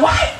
what?